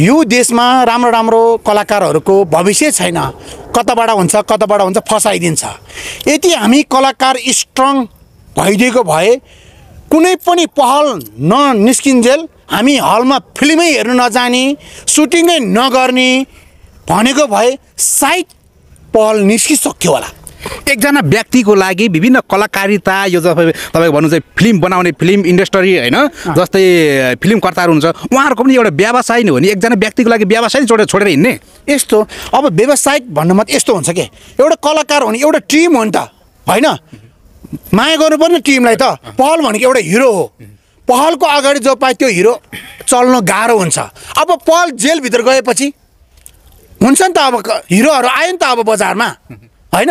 यो देशमा राम्रो राम्रो कलाकारहरूको भविष्य छैन। कताबाट हुन्छ कताबाट हुन्छ फसाइदिन्छ। यदि हामी कलाकार स्ट्रङ भइदिएको भए कुनै पनि पहल ननिस्किन्जेल हामी हलमा फिल्मै हेर्नु नजाने सुटिङै नगर्ने भनेको भए सायद पहल निस्किसक्थ्यो होला। एकजना व्यक्तिको लागि विभिन्न कलाकारिता यो तपाईँ तपाईँको भन्नु चाहिँ फिल्म बनाउने फिल्म इन्डस्ट्री होइन जस्तै फिल्मकर्ताहरू हुन्छ उहाँहरूको पनि एउटा व्यवसाय नै हो नि एकजना व्यक्तिको लागि व्यवसाय छोडेर छोडेर हिँड्ने। यस्तो अब व्यावसायिक भन्नुमा त यस्तो हुन्छ के? एउटा कलाकार हो नि एउटा टिम हो नि त होइन? माया गर्नुपर्ने टिमलाई त पहल भनेको एउटा हिरो हो। पहलको अगाडि जो पाए त्यो हिरो चल्नु गाह्रो हुन्छ। अब पहल जेलभित्र गएपछि हुन्छ नि त अब हिरोहरू आयो नि त अब बजारमा होइन?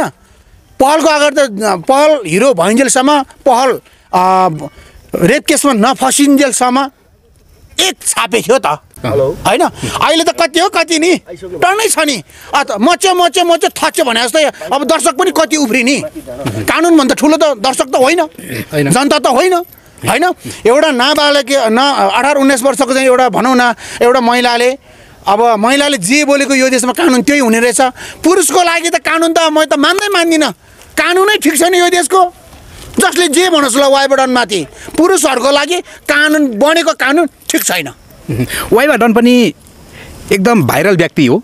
पहलको अगाडि त पहल हिरो भइन्जेलसम्म पहल रेप केसमा नफसिन्जेलसम्म एक छापे थियो त। होइन? अहिले त कति हो? कति नि? टन्नै छ नि। अ त मच्यो मच्यो मच्यो थच्यो भने जस्तै अब दर्शक पनि कति उफ्रिने कानुनभन्दा ठुलो त दर्शक त होइन। होइन। जनता त होइन। होइन? एउटा नाबालक न अठार उन्नाइस वर्षको चाहिँ एउटा भनौँ न एउटा महिलाले अब महिलाले जे बोलेको यो देशमा कानुन त्यही हुने रहेछ। पुरुषको लागि त कानुन त म त मान्दै मान्दिनँ। कानुनै ठिक छैन यो देशको? जसले जे भनोस् ल वाइबडनमाथि पुरुषहरूको लागि कानुन बनेको कानुन ठिक छैन। वाइवा डन पनि एकदम भाइरल व्यक्ति हो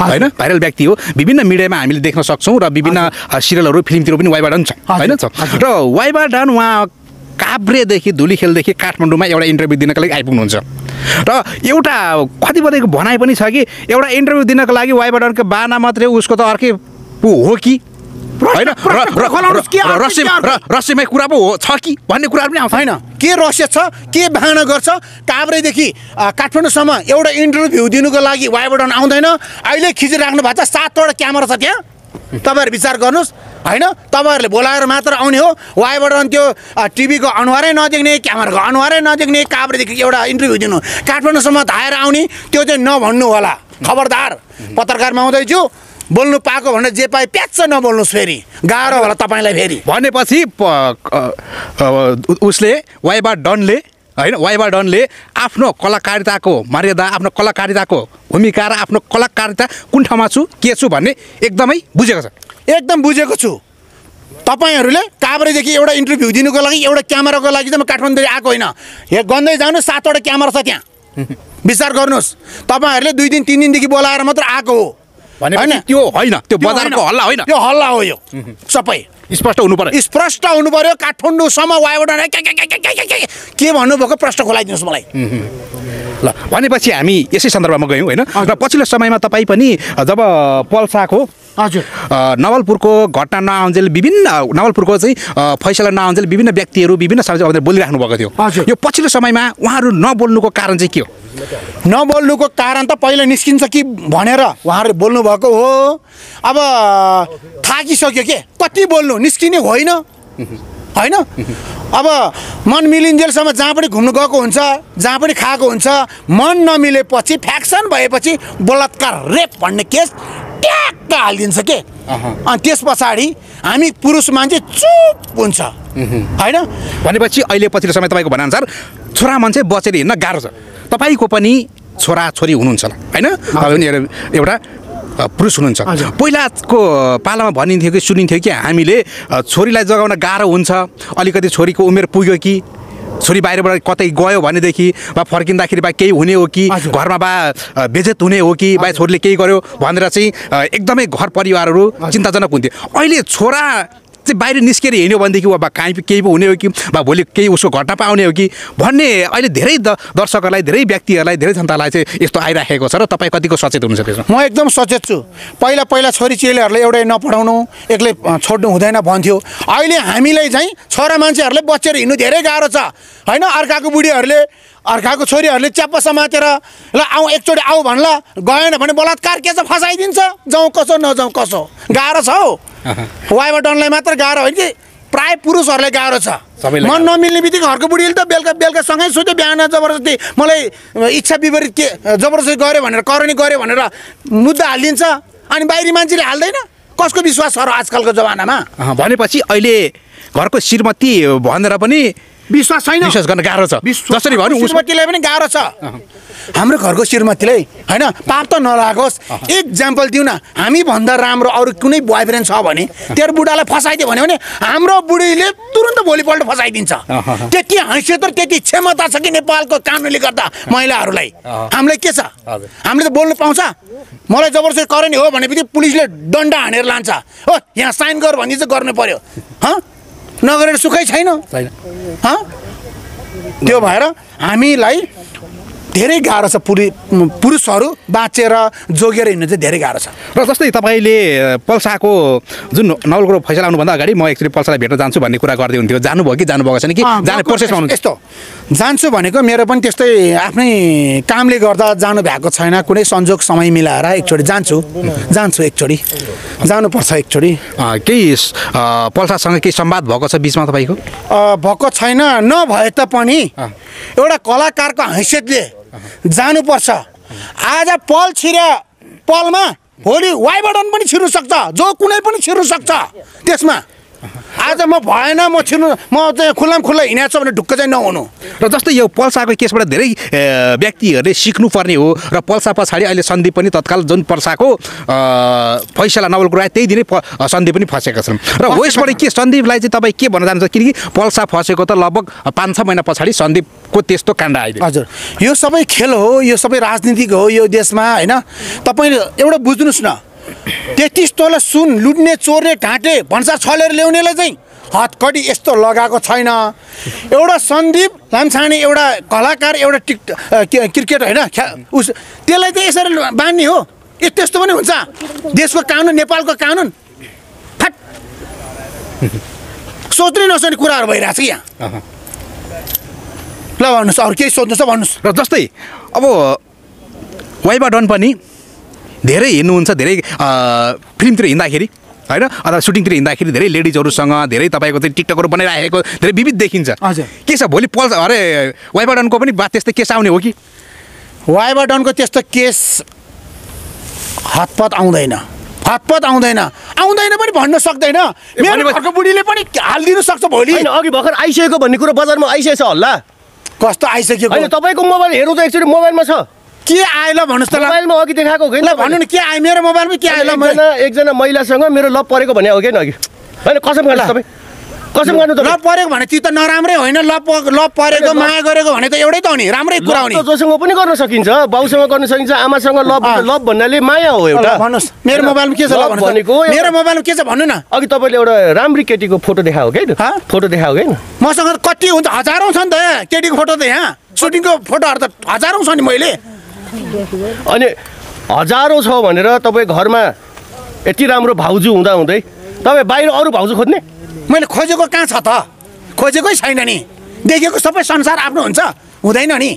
होइन? भाइरल व्यक्ति हो। विभिन्न मिडियामा हामीले देख्न सक्छौँ र विभिन्न सिरियलहरू फिल्मतिर पनि वाइवा डन छ होइन? छ र वाइवा डन उहाँ काभ्रेदेखि धुलीखेलदेखि काठमाडौँमा एउटा इन्टरभ्यू दिनको लागि आइपुग्नुहुन्छ। र एउटा कतिपयको भनाइ पनि छ कि एउटा इन्टरभ्यू दिनको लागि वाइवा डनको बाना मात्रै उसको त अर्कै हो कि? होइन? र- प्रश्न र- खोलाउनुहोस्, के र- अर्कै, रहस्य के अर्कै? र- रहस्यमय कुरा पो हो। छ कि? भन्ने कुराहरू पनि आउँछ। होइन। के रहस्य छ? के बहाना गर्छ? काभ्रेदेखि काठमाडौँसम्म एउटा इन्टरभ्यू दिनुको लागि वाइबडन आउँदैन। अहिले खिचिराख्नु भएको छ सातवटा क्यामेरा छ त्यहाँ। तपाईँहरू विचार गर्नुहोस्। होइन? तपाईँहरूले बोलाएर मात्र आउने हो। वाइबडन त्यो टिभीको अनुहारै नदेख्ने क्यामेराको अनुहारै नदेख्ने काभ्रेदेखि एउटा इन्टरभ्यू दिनु। काठमाडौँसम्म धाएर आउने त्यो चाहिँ नभन्नु होला। खबरदार। पत्रकारमा आउँदैछु। बोल्नु पाएको भनेर जे पाए प्याच्च नबोल्नुहोस् फेरि। गाह्रो होला तपाईँलाई फेरि। भनेपछि उसले वाइबा डनले होइन वाइबा डनले आफ्नो कलाकारिताको मर्यादा आफ्नो कलाकारिताको भूमिका र आफ्नो कलाकारिता कुन ठाउँमा छु के छु भन्ने एकदमै बुझेको छ। एकदम बुझेको छु। तपाईँहरूले काभ्रेदेखि एउटा इन्टरभ्यू दिनुको लागि एउटा क्यामेराको लागि चाहिँ म काठमाडौँदेखि आएको होइन। हे गन्दै जानु सातवटा क्यामेरा छ त्यहाँ। विचार गर्नुहोस्। तपाईँहरूले दुई दिन तिन दिनदेखि बोलाएर मात्र आएको हो। भनेपछि त्यो होइन। त्यो बजारको हल्ला होइन। त्यो हल्ला हो यो। सबै। स्पष्ट हुनु पर्यो। स्पष्ट हुनु पर्यो काठमाडौँसम्म वाइबाट के भन्नुभएको प्रश्न खोलाइदिनुहोस् मलाई। ल भनेपछि हामी यसै सन्दर्भमा गयौँ होइन? र पछिल्लो समयमा तपाईँ पनि जब पल्साको हजुर। नवलपुरको घटना नआउन्जेल विभिन्न नवलपुरको चाहिँ फैसला नआउन्जेल विभिन्न व्यक्तिहरू विभिन्न समाजहरू बोलिराख्नु भएको थियो। हजुर। यो पछिल्लो समयमा उहाँहरू नबोल्नुको कारण चाहिँ के हो? नबोल्नुको कारण त पहिला निस्किन्छ कि भनेर उहाँहरूले बोल्नुभएको हो। अब थाकिसक्यो के? कति बोल्नु? निस्किने होइन। होइन? अब मन मिलिन्जेलसम्म जहाँ पनि घुम्नु गएको हुन्छ जहाँ पनि खाएको हुन्छ मन नमिलेपछि फ्याक्सन भएपछि बलात्कार रेप भन्ने केस ट्याक्क हालिदिन्छ के? अनि त्यस पछाडि हामी पुरुष मान्छे चुप हुन्छ। होइन? भनेपछि अहिले पछिल्लो समय तपाईँको भनाअनुसार छोरा मान्छे बचेर हिँड्न गाह्रो छ। तपाईँको पनि छोरा छोरी हुनुहुन्छ होला। होइन? एउटा- पुरुष हुनुहुन्छ। पहिलाको पालामा भनिन्थ्यो कि सुनिन्थ्यो कि हामीले छोरीलाई जगाउन गाह्रो हुन्छ। अलिकति छोरीको उमेर पुग्यो कि छोरी बाहिरबाट कतै गयो भनेदेखि वा फर्किँदाखेरि बा केही हुने हो कि। घरमा बा बेजेत हुने हो कि बा छोरीले केही गर्यो भनेर चाहिँ एकदमै घर परिवारहरू चिन्ताजनक हुन्थ्यो। अहिले छोरा चाहिँ बाहिर निस्केर हिँड्यो भनेदेखि वा काहीँ केही पो हुने हो कि वा भोलि केही उसको घटना पाउने हो कि भन्ने अहिले धेरै दर्शकहरूलाई धेरै व्यक्तिहरूलाई धेरै जनतालाई चाहिँ यस्तो आइराखेको छ र तपाईँ कतिको सचेत हुनुहुन्छ त्यसमा म एकदम सचेत छु। पहिला पहिला छोरी चेलीहरूलाई एउटै नपढाउनु एक्लै छोड्नु हुँदैन भन्थ्यो। अहिले हामीलाई चाहिँ छोरा मान्छेहरूले बचेर हिँड्नु धेरै गाह्रो छ। होइन अर्काको बुढीहरूले अर्काको छोरीहरूले च्याप्प समातेर ल आऊ एकचोटि आऊ भन्ला गएन भने बलात्कार के छ फसाइदिन्छ। जाउँ कसो नजाउँ कसो। गाह्रो छ हौ। वाइबटनलाई मात्र गाह्रो होइन कि? प्राय पुरुषहरूलाई गाह्रो छ। मन। नमिल्ने बित्तिकै घरको बुढीले त बेलुका बेलुका सँगै सुत्यो बिहान जबरजस्ती मलाई इच्छा विपरीत के जबरजस्ती गऱ्यो भनेर करनी गऱ्यो भनेर मुद्दा हालिदिन्छ। अनि बाहिरी मान्छेले हाल्दैन। कसको विश्वास छ र आजकलको जमानामा? भनेपछि अहिले घरको श्रीमती भनेर पनि विश्वास छैन। विश्वास गर्न गाह्रो छ। जसरी भयो नि उसमा श्रीमतीलाई पनि गाह्रो छ। हाम्रो घरको श्रीमतीलाई होइन पाप त नलागोस्। इक्जाम्पल दिउँ न। हामी भन्दा राम्रो अरू कुनै बोय फ्रेन्ड छ भने तेरो बुढालाई फसाइदियो भन्यो भने हाम्रो बुढीले तुरन्त भोलिपल्ट फसाइदिन्छ। त्यति हैसियत र त्यति क्षमता छ कि नेपालको कानुनले गर्दा महिलाहरूलाई? हामीलाई के छ। हामीले त बोल्नु पाउँछ। मलाई जबरजस्ती करेन्ट हो भनेपछि पुलिसले डन्डा हानेर लान्छ। हो यहाँ साइन गर भने चाहिँ गर्नु पर्यो। हँ? नगरेर सुखै छैन। त्यो भएर हामीलाई धेरै गाह्रो छ पुरि पुरुषहरू बाँचेर जोगेर हिँड्नु चाहिँ धेरै गाह्रो छ। र जस्तै तपाईँले पल्साको जुन नवलकुरो फैसला आउनुभन्दा अगाडि म एकचोटि पल्सालाई भेट्न जान्छु भन्ने कुरा गर्दै हुन्थ्यो। जानुभयो कि जानुभएको छैन कि? जाने प्रोसेसमा यस्तो। जान्छु भनेको मेरो पनि त्यस्तै आफ्नै कामले गर्दा जानु भएको छैन। कुनै संजोग समय मिलाएर एकचोटि जान्छु। जान्छु एकचोटि। जानुपर्छ एकचोटि। केही पल्सासँग केही संवाद भएको छ बिचमा तपाईँको? भएको छैन। नभए तापनि एउटा कलाकारको हैसियतले जानुपर्छ। आज पल छिर्या पलमा भोलि वाइबटन पनि छिर्नु सक्छ जो कुनै पनि छिर्नु सक्छ। त्यसमा आज म भएन म छिर्नु म चाहिँ खुल्लाम खुल्ला हिँडेको छु भने ढुक्क चाहिँ नहुनु। र जस्तै यो पल्साको केसबाट धेरै व्यक्तिहरूले सिक्नुपर्ने हो र पल्सा पछाडि अहिले सन्दीप पनि तत्काल जुन पल्साको फैसला नवलकुरो आयो त्यही दिनै सन्दीप पनि फसेका छन्। र वेस्टबाट के सन्दीपलाई चाहिँ तपाईँ के भन्न चाहनुहुन्छ किनकि पल्सा फसेको त लगभग पाँच छ महिना पछाडि सन्दीपको त्यस्तो काण्ड आइदियो हजुर। यो सबै खेल हो यो सबै राजनीतिक हो यो देशमा होइन? तपाईँले एउटा बुझ्नुहोस् न। तेत्तिस तोला सुन लुट्ने चोर्ने ढाँटे भन्सार छलेर ल्याउनेलाई चाहिँ हतकडी यस्तो लगाएको छैन। एउटा सन्दीप लामछाने एउटा कलाकार एउटा टिक क्रिकेट होइन उस त्यसलाई चाहिँ यसरी बाँध्ने हो। ए त्यस्तो पनि हुन्छ। देशको कानुन नेपालको कानुन। फट। सोच्नै नसोच्ने कुराहरू भइरहेको छ कि यहाँ। ल भन्नुहोस् अरू केही सोध्नु छ भन्नुहोस्। र जस्तै अब वाइबा डन पनि धेरै हिँड्नुहुन्छ धेरै फिल्मतिर हिँड्दाखेरि होइन? अथवा सुटिङतिर हिँड्दाखेरि धेरै लेडिजहरूसँग धेरै तपाईँको चाहिँ टिकटकहरू बनाइराखेको धेरै विविध देखिन्छ। हजुर। के छ भोलि पल्स अरे वाइबा डनको पनि बात त्यस्तै केस आउने हो कि? वाइबाडनको त्यस्तो केस हतपत आउँदैन। हतपत आउँदैन। आउँदैन पनि भन्न सक्दैन। मेरो घरको बुढीले पनि हालिदिनु सक्छ भोलि। अघि भर्खर आइसकेको भन्ने कुरो बजारमा आइसकेको छ हल्ला कस्तो आइसक्यो तपाईँको मोबाइल हेरौँ त एकचोटि मोबाइलमा छ। के आयो ल भन्नुहोस् त मोबाइलमा अघि देखाएको हो कि ल भन्नु न के आयो? मेरो मोबाइलमा के आयो? ल मैले एकजना महिलासँग मेरो लभ परेको भने हो कि अघि? होइन कसम गर्नु। तपाईँ। कसम गर्नु ल तपाईँ परेको भने त्यो त नराम्रै होइन। ल प- ल परेको माया गरेको भने त एउटै त हो नि। राम्रै कुरा हो नि। लभ त जोसँग पनि गर्न सकिन्छ बाउसँग गर्न सकिन्छ आमासँग लभ। लभ भन्नाले माया हो एउटा। भन्नुहोस्। मेरो मोबाइलमा के छ लभ भनेको त। मेरो मोबाइलमा के छ भन्नु न। अघि तपाईँले एउटा राम्री केटीको फोटो देखाएको कि होइन? फोटो देखाएको कि होइन? मसँग त कति हुन्छ? हजारौँ छ नि त। केटीको फोटो त यहाँ सुटिङको फोटोहरू त हजारौँ छ नि मैले। अनि हजारौँ छ भनेर तपाईँ घरमा यति राम्रो भाउजू हुँदा हुँदै तपाईँ बाहिर अरू भाउजू खोज्ने? मैले खोजेको कहाँ छ त? खोजेकै छैन नि। देखेको सबै संसार आफ्नो हुन्छ। हुँदैन नि।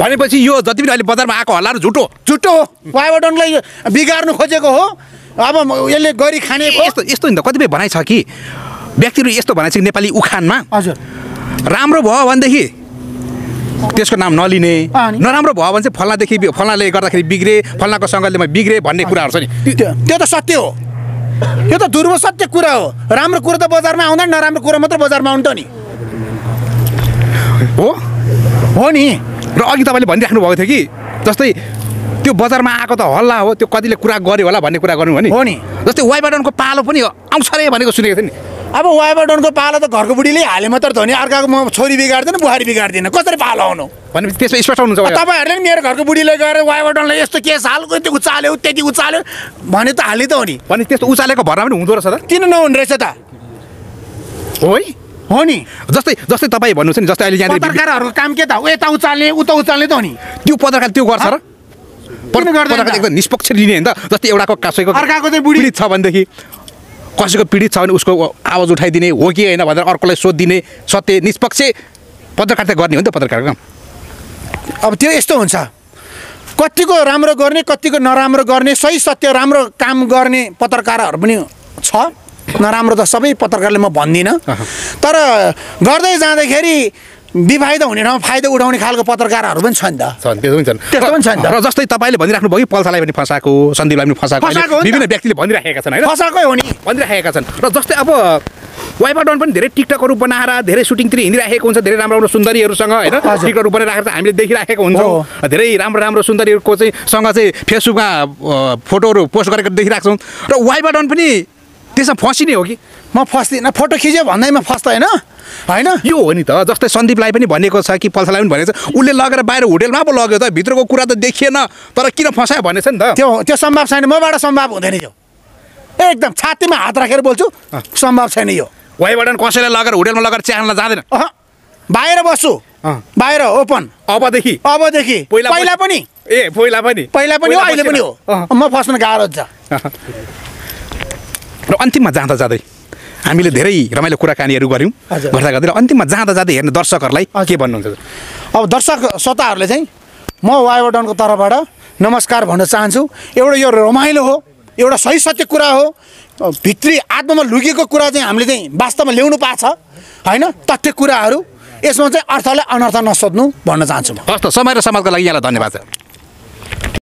भनेपछि यो जति पनि अहिले बजारमा आएको हल्लाहरू झुटो। झुटो हो। वाइबाडनलाई बिगार्नु खोजेको हो। अब यसले गरी खाने यस्तो यस्तो नि त कतिपय भनाइ छ कि। व्यक्तिहरू यस्तो भनाइ छ नेपाली उखानमा। हजुर। राम्रो भयो भनेदेखि त्यसको नाम नलिने? नराम्रो भयो भने चाहिँ फल्नादेखि फल्नाले गर्दाखेरि बिग्रे फल्नाको सङ्गतले म बिग्रेँ भन्ने कुराहरू छ नि। त्यो त सत्य हो। यो त ध्रुव सत्य कुरा हो। राम्रो कुरो त बजारमा आउँदैन नराम्रो कुरो मात्र बजारमा आउँछ नि। हो? हो नि। र अघि तपाईँले भनिराख्नु भएको थियो कि जस्तै त्यो बजारमा आएको त हल्ला हो त्यो कतिले कुरा गर्यो होला भन्ने कुरा गर्नु हो नि। हो नि। जस्तै वाइबाडनको पालो पनि आउँछ रे भनेको सुनेको थिएँ नि। अब वाइबाडनको पालो त घरको बुढीले हाले मात्र त हो नि अर्काको म छोरी बिगार्दैन बुहारी बिगार्दिनँ कसरी पालो आउनु? भनेपछि त्यसमा स्पष्ट हुनुहुन्छ तपाईँहरूले नि मेरो घरको बुढीले गएर वाइबाडनलाई यस्तो केस हाल्यो यति उचाल्यो त्यति उचाल्यो भने त हाल्ने त हो नि। भने त्यस्तो उचालेको भरमा पनि हुँदो रहेछ त? किन नहुने रहेछ त? हो है। हो नि। जस्तै जस्तै तपाईँ भन्नुहुन्छ नि जस्तै अहिले यहाँनिर पत्रकारहरूको काम के त हो? यता उचाल्ने उता उचाल्ने त हो नि। त्यो पत्रकार त्यो गर्छ र? पत्रकार? एकदम निष्पक्ष लिने होइन त जस्तै एउटाको कसैको अर्काको चाहिँ बुढी- छ भनेदेखि। कसैको पीडित छ भने उसको आवाज उठाइदिने हो कि होइन भनेर अर्कोलाई सोधिदिने सत्य निष्पक्ष पत्रकारिता गर्ने हो नि त पत्रकारको काम। अब त्यो यस्तो हुन्छ। कतिको राम्रो गर्ने कतिको नराम्रो गर्ने सही सत्य राम्रो काम गर्ने पत्रकारहरू पनि छ। नराम्रो त सबै पत्रकारले म भन्दिनँ। तर गर्दै जाँदाखेरि बेफाइदा हुने ठाउँमा फाइदा उठाउने खालको पत्रकारहरू पनि छ नि त। छन् त्यो पनि छन्। त्यस्तो पनि छ नि त। र जस्तै तपाईँले भनिराख्नु भयो कि पल्सालाई पनि फसाएको सन्दीपलाई पनि फसाएको त। विभिन्न व्यक्तिले भनिराखेका छन् होइन? फसाएकै हो नि। भनिराखेका छन्। र जस्तै अब वाइफा डन पनि धेरै टिकटकहरू बनाएर धेरै सुटिङतिर हिँडिराखेको हुन्छ धेरै राम्रो राम्रो सुन्दरीहरूसँग होइन? हजुर। टिकटकहरू बनाइराखेर चाहिँ हामीले देखिराखेको हुन्छौँ। धेरै राम्रो राम्रो सुन्दरीहरूको चाहिँ सँग चाहिँ फेसबुकमा फोटोहरू पोस्ट गरेको देखिरहेको छौँ र वाइफा डन पनि त्यसमा फसिने हो कि? म फस्दिनँ फोटो खिच्यो भन्दैमा फस्दैन होइन? यो हो नि त जस्तै सन्दीपलाई पनि भनेको छ कि पल्सालाई पनि भनेको छ। उसले लगेर बाहिर होटेलमा पो लग्यो त भित्रको कुरा त देखिएन तर किन फसायो भनेछ नि त? त्यो त्यो सम्भव छैन मबाट सम्भव हुँदैन यो। एकदम छातीमा हात राखेर बोल्छु सम्भव छैन यो। वाइबाट कसैलाई लगेर होटेलमा लगेर चिया खान जाँदैन। अह बाहिर बस्छु। बाहिर ओपन। अबदेखि? अबदेखि। पहिला पहिला पनि। ए पहिला पनि। पहिला पनि हो अहिले पनि हो। म फस्न गाह्रो छ र अन्तिममा जाँदा जाँदै हामीले धेरै रमाइलो कुराकानीहरू गऱ्यौँ। गर्दा गर्दै र अन्तिममा जाँदा जाँदै हेर्ने दर्शकहरूलाई के भन्नुहुन्छ? अब दर्शक श्रोताहरूले चाहिँ म वाइबटनको तर्फबाट नमस्कार भन्न चाहन्छु। एउटा यो रमाइलो हो एउटा सही सत्य कुरा हो भित्री आत्मामा लुकेको कुरा चाहिँ हामीले चाहिँ वास्तवमा ल्याउनु पाएको छ होइन? तथ्य कुराहरू यसमा चाहिँ अर्थलाई अनर्थ नसोध्नु भन्न चाहन्छु म। हस् त समय र समाजको लागि यहाँलाई धन्यवाद।